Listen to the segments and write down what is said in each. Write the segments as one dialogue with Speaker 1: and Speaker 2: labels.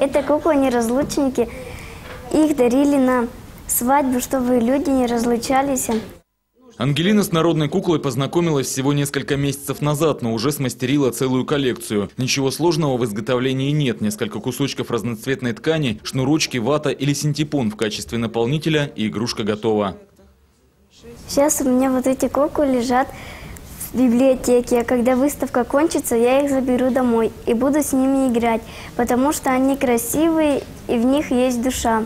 Speaker 1: Это куклы-неразлучники. Их дарили на свадьбу, чтобы люди не разлучались.
Speaker 2: Ангелина с народной куклой познакомилась всего несколько месяцев назад, но уже смастерила целую коллекцию. Ничего сложного в изготовлении нет. Несколько кусочков разноцветной ткани, шнурочки, вата или синтепон в качестве наполнителя и игрушка готова.
Speaker 1: Сейчас у меня вот эти куклы лежат в библиотеке. А когда выставка кончится, я их заберу домой и буду с ними играть, потому что они красивые и в них есть душа.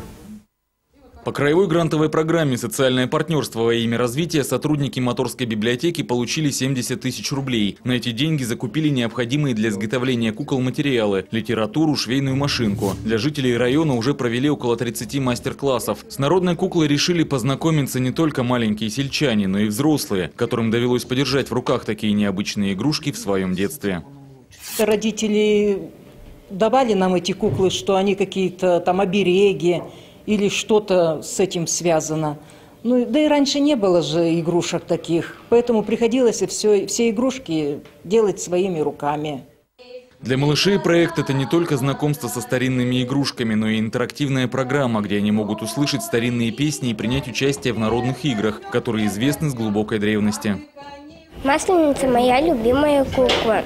Speaker 2: По краевой грантовой программе «Социальное партнерство во имя развития» сотрудники Моторской библиотеки получили 70 тысяч рублей. На эти деньги закупили необходимые для изготовления кукол материалы – литературу, швейную машинку. Для жителей района уже провели около 30 мастер-классов. С народной куклой решили познакомиться не только маленькие сельчане, но и взрослые, которым довелось подержать в руках такие необычные игрушки в своем детстве.
Speaker 3: Родители давали нам эти куклы, что они какие-то там обереги, или что-то с этим связано. Ну, да и раньше не было же игрушек таких, поэтому приходилось все, все игрушки делать своими руками.
Speaker 2: Для малышей проект – это не только знакомство со старинными игрушками, но и интерактивная программа, где они могут услышать старинные песни и принять участие в народных играх, которые известны с глубокой древности.
Speaker 4: Масленица – моя любимая кукла.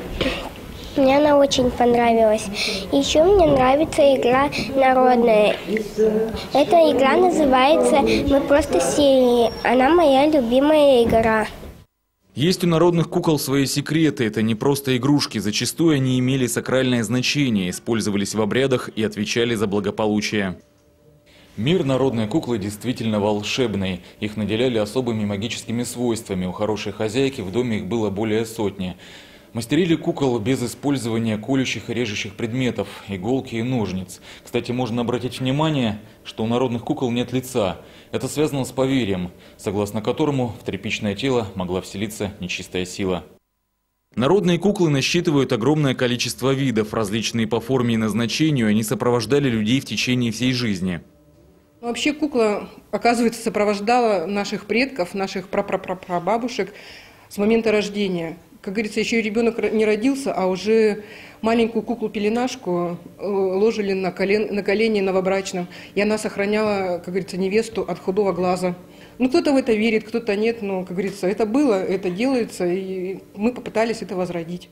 Speaker 4: Мне она очень понравилась. Еще мне нравится игра народная. Эта игра называется «Мы просто сильнее». Она моя любимая игра.
Speaker 2: Есть у народных кукол свои секреты. Это не просто игрушки. Зачастую они имели сакральное значение, использовались в обрядах и отвечали за благополучие. Мир народной куклы действительно волшебный. Их наделяли особыми магическими свойствами. У хорошей хозяйки в доме их было более сотни. Мастерили кукол без использования колющих и режущих предметов, иголки и ножниц. Кстати, можно обратить внимание, что у народных кукол нет лица. Это связано с поверьем, согласно которому в тряпичное тело могла вселиться нечистая сила. Народные куклы насчитывают огромное количество видов, различные по форме и назначению, они сопровождали людей в течение всей жизни.
Speaker 5: Вообще кукла, оказывается, сопровождала наших предков, наших прапрапрабабушек с момента рождения как говорится, еще ребенок не родился, а уже маленькую куклу-пеленашку э, ложили на, колен, на колени новобрачным, и она сохраняла, как говорится, невесту от худого глаза. Ну, кто-то в это верит, кто-то нет, но, как говорится, это было, это делается, и мы попытались это возродить.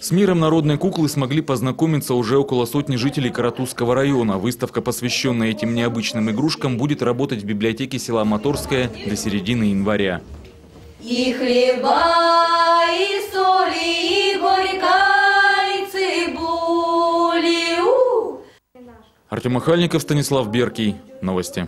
Speaker 2: С миром народной куклы смогли познакомиться уже около сотни жителей Каратузского района. Выставка, посвященная этим необычным игрушкам, будет работать в библиотеке села Моторская до середины января.
Speaker 6: И хлеба,
Speaker 2: Артем Махальников, Станислав Беркий. Новости.